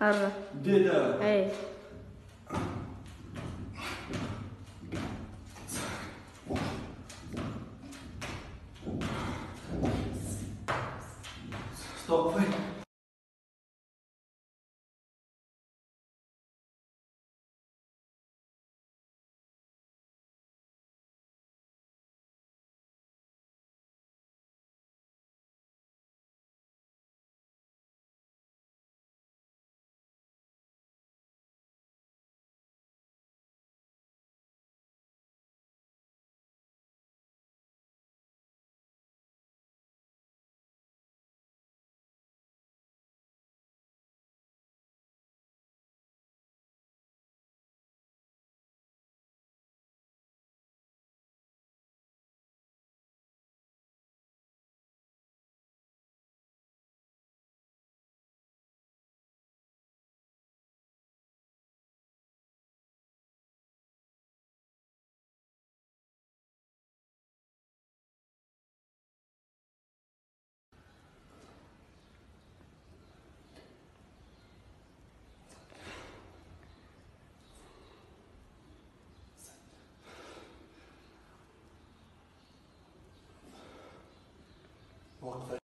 Arra. Dia dah. Hey. Stop, one thing.